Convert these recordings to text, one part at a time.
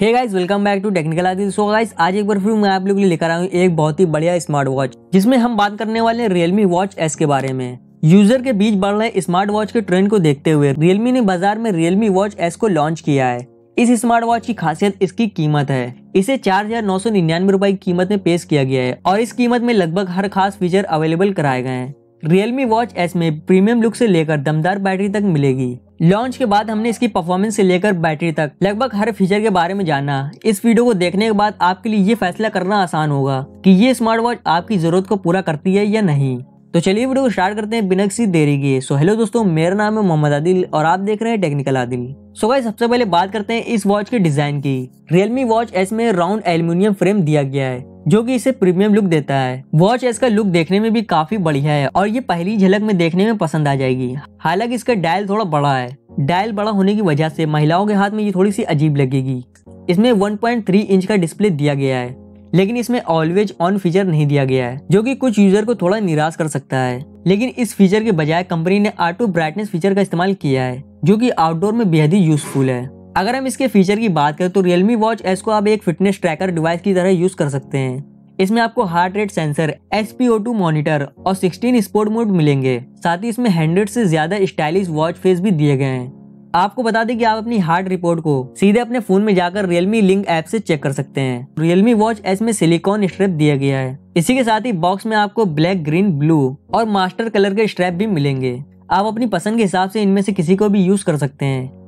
Hey guys welcome back to technical so guys आज एक बार फिर मैं आप लोगों के लिए लेकर आया हूँ एक बहुत ही बढ़िया स्मार्ट वॉच जिसमें हम बात करने वाले हैं रियलमी वॉच एस के बारे में। यूज़र के बीच बढ़ रहे स्मार्ट वॉच के ट्रेंड को देखते हुए रियलमी ने बाज़ार में रियलमी वॉच एस को लॉन्च किया है। इस स्मार्ट वॉच की खासियत इसकी कीमत है। इसे चार हज़ार नौ सौ निन्यानवे रूपए की कीमत में पेश किया गया है और इस कीमत में लगभग हर खास फीचर अवेलेबल कराए गए हैं। रियलमी वॉच एस में प्रीमियम लुक से लेकर दमदार बैटरी तक मिलेगी। लॉन्च के बाद हमने इसकी परफॉर्मेंस से लेकर बैटरी तक, लगभग हर फीचर के बारे में जाना। इस वीडियो को देखने के बाद आपके लिए ये फैसला करना आसान होगा कि ये स्मार्ट वॉच आपकी ज़रूरत को पूरा करती है या नहीं। तो चलिए वीडियो को स्टार्ट करते हैं बिना किसी देरी के। सो हेलो दोस्तों, मेरा नाम है मोहम्मद आदिल और आप देख रहे हैं टेक्निकल आदिल सो गाइस सबसे पहले बात करते हैं इस वॉच के डिज़ाइन की। रियलमी वॉच एस में राउंड एल्यूमिनियम फ्रेम दिया गया है। जो कि इसे प्रीमियम लुक देता है। वॉच एस का लुक देखने में भी काफ़ी बढ़िया है और ये पहली झलक में देखने में पसंद आ जाएगी। हालाँकि इसका डायल थोड़ा बड़ा है। डायल बड़ा होने की वजह से महिलाओं के हाथ में ये थोड़ी सी अजीब लगेगी। इसमें 1.3 इंच का डिस्प्ले दिया गया है, लेकिन इसमें ऑलवेज ऑन फीचर नहीं दिया गया है, जो कि कुछ यूज़र को थोड़ा निराश कर सकता है। लेकिन इस फीचर के बजाय कंपनी ने ऑटो ब्राइटनेस फीचर का इस्तेमाल किया है, जो कि आउटडोर में बेहद ही यूजफुल है। अगर हम इसके फीचर की बात करें तो रियलमी वॉच एस को आप एक फिटनेस ट्रैकर डिवाइस की तरह यूज़ कर सकते हैं। इसमें आपको heart rate sensor S P O two monitor और 16 स्पोर्ट मोड मिलेंगे। साथ ही इसमें हंड्रेड से ज़्यादा स्टाइलिश वॉच फेस भी दिए गए हैं। आपको बता दें कि आप अपनी हार्ट रिपोर्ट को सीधे अपने फ़ोन में जाकर रियलमी लिंक ऐप से चेक कर सकते हैं। रियलमी वॉच एस में सिलिकॉन स्ट्रैप दिया गया है। इसी के साथ ही बॉक्स में आपको ब्लैक ग्रीन ब्लू और मास्टर कलर के स्ट्रैप भी मिलेंगे। आप अपनी पसंद के हिसाब से इनमें से किसी को भी यूज़ कर सकते हैं।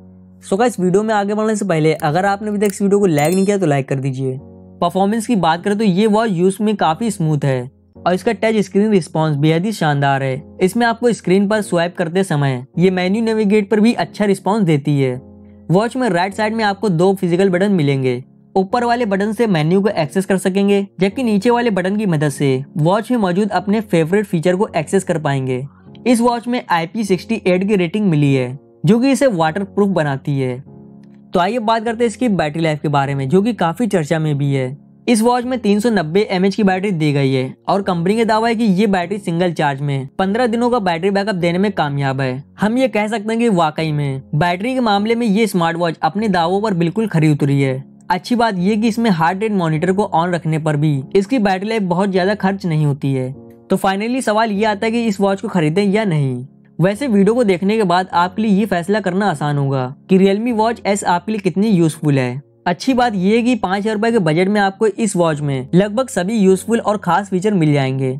सो इस वीडियो में आगे बढ़ने से पहले, अगर आपने अभी तक इस वीडियो को लाइक नहीं किया तो लाइक कर दीजिए। परफॉर्मेंस की बात करें तो ये वॉच यूज़ में काफ़ी स्मूथ है। और इसका टच स्क्रीन रिस्पॉन्स बेहद ही शानदार है। इसमें आपको स्क्रीन पर स्वाइप करते समय, ये मेन्यू नेविगेट पर भी अच्छा रिस्पॉन्स देती है। वॉच में राइट साइड में आपको दो फ़िज़िकल बटन मिलेंगे। ऊपर वाले बटन से मेन्यू को एक्सेस कर सकेंगे, जबकि नीचे वाले बटन की मदद से। वॉच में मौजूद अपने फेवरेट फीचर को एक्सेस कर पाएँगे। इस वॉच में IP68 की रेटिंग मिली है। जो कि इसे वाटर प्रूफ बनाती है। तो आइए बात करते हैं इसकी बैटरी लाइफ के बारे में, जो कि काफ़ी चर्चा में भी है। इस वॉच में 390 सौ की बैटरी दी गई है और कंपनी का दावा है कि ये बैटरी सिंगल चार्ज में 15 दिनों का बैटरी बैकअप देने में कामयाब है। हम ये कह सकते हैं कि वाकई में बैटरी के मामले में ये स्मार्ट वॉच अपने दावों पर बिल्कुल खरी उतरी है। अच्छी बात ये कि इसमें हार्ट रेट मॉनिटर को ऑन रखने पर भी इसकी बैटरी लाइफ बहुत ज़्यादा खर्च नहीं होती है। तो फाइनली सवाल ये आता है कि इस वॉच को खरीदें या नहीं। वैसे वीडियो को देखने के बाद आपके लिए ये फैसला करना आसान होगा कि रियलमी वॉच एस आपके लिए कितनी यूजफुल है। अच्छी बात यह है कि पाँच हज़ार के बजट में आपको इस वॉच में लगभग सभी यूजफुल और खास फीचर मिल जाएँगे।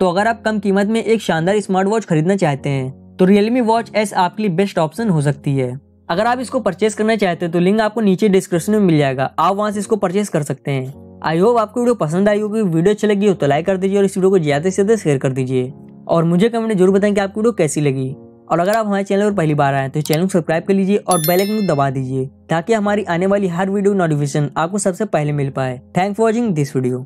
तो अगर आप कम कीमत में एक शानदार स्मार्ट वॉच खरीदना चाहते हैं तो रियलमी वॉच एस आपके लिए बेस्ट ऑप्शन हो सकती है। अगर आप इसको परचेस करना चाहते हैं तो लिंक आपको नीचे डिस्क्रिप्शन में मिल जाएगा। आप वहाँ से इसको परचेस कर सकते हैं। आई होप आपको वीडियो पसंद आई होगी। वीडियो अच्छी लगी हो तो लाइक कर दीजिए और इस वीडियो को ज़्यादा से ज़्यादा शेयर कर दीजिए। और मुझे कमेंट ज़रूर बताएँ कि आपको वीडियो कैसी लगी। और अगर आप हमारे चैनल पर पहली बार आए तो चैनल को सब्सक्राइब कर लीजिए और बेल आइकन को दबा दीजिए, ताकि हमारी आने वाली हर वीडियो नोटिफिकेशन आपको सबसे पहले मिल पाए। Thank for watching this video